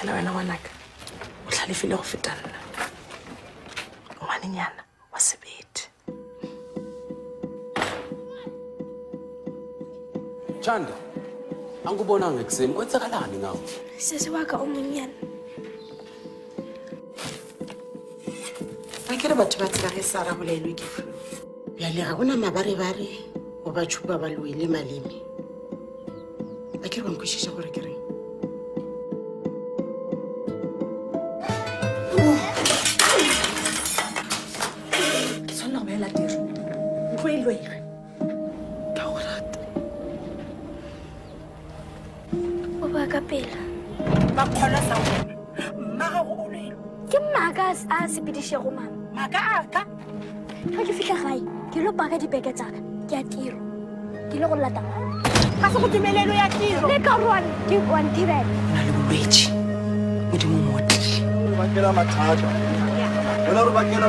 fela wena ngwanaka o tlhalefile go feta nna ngwanenyana wa sebedi chanda a nku bonanga ekuseni o etsekalani ngawo sese waka o monnyana ga ke re batho ba tseka ge sara bolaelwe ke bjale ga gona mabarebare go batshupa ba loele malemi ga ke re bankwešiša gore ke reng pueblo, hija. Taurata. O baga Makgona sa wena. Mmaga go maga Ke mmaka a sepedišego mama. Maka a ka? Ga ke fitlha gae, ke lo paka dibeke tsaka. Ke a tiro. Ke le go lata mama. Ga me go tumelelo ya tiro. Le ka rwane, ke wa nthibela. Na le bolwetse. Modimo mo tlile. Bakela mathata. Ona re bakela